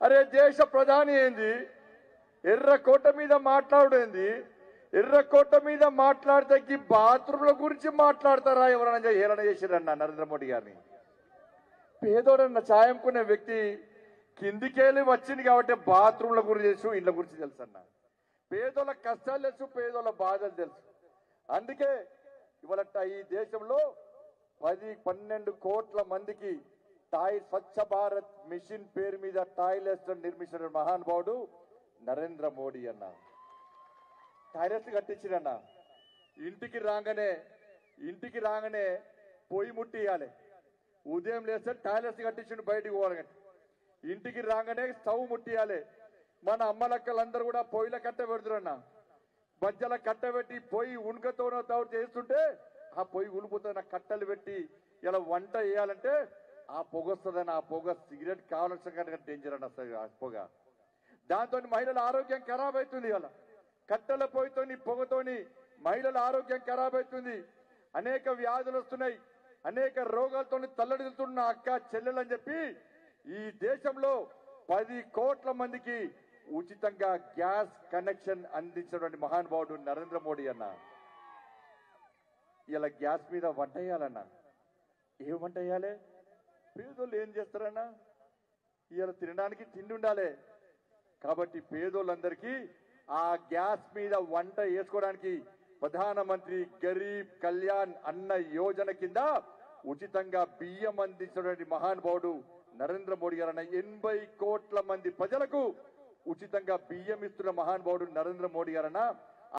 అరే దేశ ప్రధాని ఏంది? ఎర్రకోట మీద మాట్లాడేంది ఎర్రకోట మీద మాట్లాడితే ఈ బాత్రూమ్ల గురించి మాట్లాడతారా? ఎవరైనా ఏలన చేసిరన్న నరేంద్ర మోడీ గారిని? పేదోడన్న ఛాయంకునే వ్యక్తి కిందికేళ్ళి వచ్చింది కాబట్టి బాత్రూమ్ల గురించి తెలుసు ఇళ్ళ గురించి తెలుసు అన్న. పేదోళ్ళ కష్టాలు తెలుసు పేదోళ్ళ బాధలు తెలుసు. అందుకే ఇవాళ ఈ దేశంలో పది పన్నెండు కోట్ల మందికి టాయ్ స్వచ్ఛ భారత్ మిషన్ పేరు మీద టాయిలెట్స్ నిర్మించిన మహానుభావుడు నరేంద్ర మోడీ అన్న టాయిలెట్స్ కట్టించిరన్న ఇంటికి రాగానే ఇంటికి రాగానే పొయ్యి ముట్టియాలి ఉదయం లేస్తే టాయిలెట్స్ కట్టించిండు బయటికి పోవాలంటే ఇంటికి రాగానే స్టవ్ ముట్టియాలి మన అమ్మలక్కలందరూ కూడా పొయ్యిల కట్ట పెడుతురన్న బజ్జల కట్ట పెట్టి పొయ్యి ఉణకతోనో తావు చేస్తుంటే ఆ పొయ్యి ఉలిపోతున్న కట్టలు పెట్టి ఇలా వంట చేయాలంటే ఆ పొగ వస్తుందని ఆ పొగ సిగరెట్ కావాల్సిన కంటే డేంజర్ అన్న అసలు ఆ పొగ. దాంతో మహిళల ఆరోగ్యం ఖరాబ్ అవుతుంది ఇలా కట్టెల పొయ్యితోని పొగతోని మహిళల ఆరోగ్యం ఖరాబ్ అవుతుంది. అనేక వ్యాధులు వస్తున్నాయి. అనేక రోగాలతో తల్లడిల్లుతున్న అక్క చెల్లెలు అని చెప్పి ఈ దేశంలో పది కోట్ల మందికి ఉచితంగా గ్యాస్ కనెక్షన్ అందించినటువంటి మహానుభావుడు నరేంద్ర మోడీ అన్న. ఇలా గ్యాస్ మీద వంట వేయాలన్నా ఏం వంట వేయాలి పేదోళ్ళు ఏం చేస్తారన్నా? ఇవాళ తినడానికి తిండి ఉండాలి. కాబట్టి పేదోళ్ళందరికీ ఆ గ్యాస్ మీద వంట వేసుకోవడానికి ప్రధానమంత్రి గరీబ్ కళ్యాణ్ అన్న యోజన కింద ఉచితంగా బియ్యం అందించినటువంటి మహానుభావుడు నరేంద్ర మోడీ గారు ఎనభై కోట్ల మంది ప్రజలకు ఉచితంగా బియ్యం ఇస్తున్న మహానుభావుడు నరేంద్ర మోడీ గారన్న